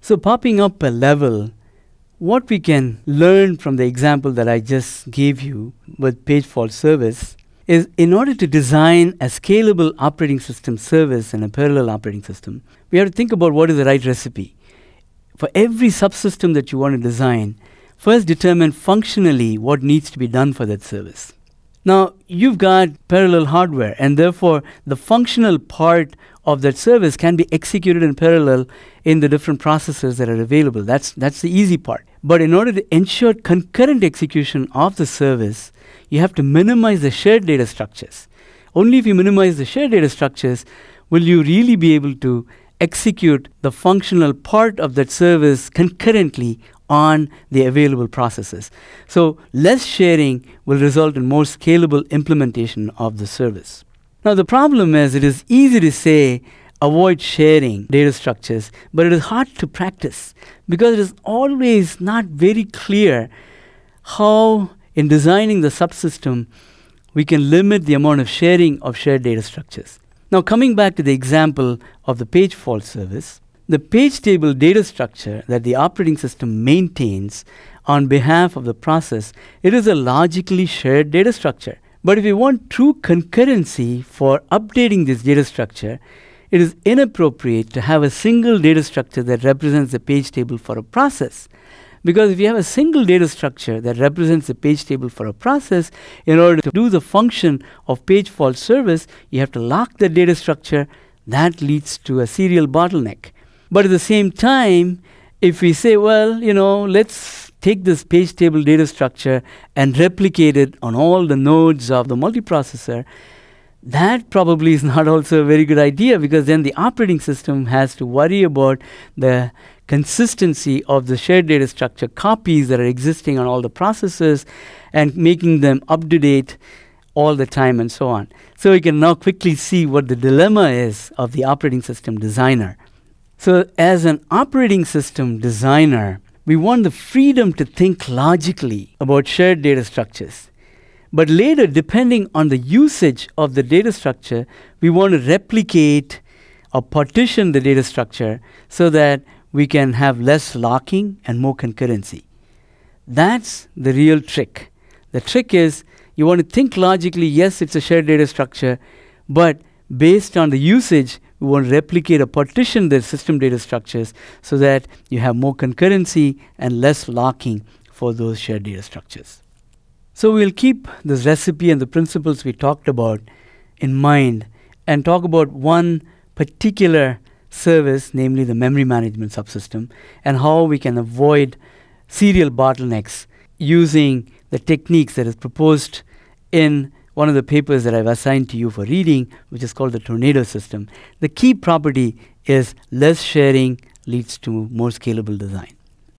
So, popping up a level, what we can learn from the example that I just gave you with page fault service is in order to design a scalable operating system service and a parallel operating system, we have to think about what is the right recipe. For every subsystem that you want to design, first determine functionally what needs to be done for that service. Now, you've got parallel hardware, and therefore the functional part of that service can be executed in parallel in the different processors that are available. That's, that's the easy part. But in order to ensure concurrent execution of the service, you have to minimize the shared data structures. Only if you minimize the shared data structures will you really be able to execute the functional part of that service concurrently on the available processes. So less sharing will result in more scalable implementation of the service. Now the problem is it is easy to say avoid sharing data structures, but it is hard to practice because it is always not very clear how in designing the subsystem we can limit the amount of sharing of shared data structures. Now coming back to the example of the page fault service, the page table data structure that the operating system maintains on behalf of the process, it is a logically shared data structure. But if you want true concurrency for updating this data structure, it is inappropriate to have a single data structure that represents the page table for a process. Because if you have a single data structure that represents the page table for a process, in order to do the function of page fault service, you have to lock the data structure. That leads to a serial bottleneck. But at the same time, if we say, well, you know, let's take this page table data structure and replicate it on all the nodes of the multiprocessor, that probably is not also a very good idea because then the operating system has to worry about the consistency of the shared data structure copies that are existing on all the processes and making them up to date all the time and so on. So we can now quickly see what the dilemma is of the operating system designer. So, as an operating system designer, we want the freedom to think logically about shared data structures. But later, depending on the usage of the data structure, we want to replicate or partition the data structure so that we can have less locking and more concurrency. That's the real trick. The trick is you want to think logically, yes, it's a shared data structure, but based on the usage, we want to replicate or partition the system data structures so that you have more concurrency and less locking for those shared data structures. So we'll keep this recipe and the principles we talked about in mind and talk about one particular service, namely the memory management subsystem, and how we can avoid serial bottlenecks using the techniques that is proposed in one of the papers that I've assigned to you for reading, which is called the tornado system. The key property is less sharing leads to more scalable design.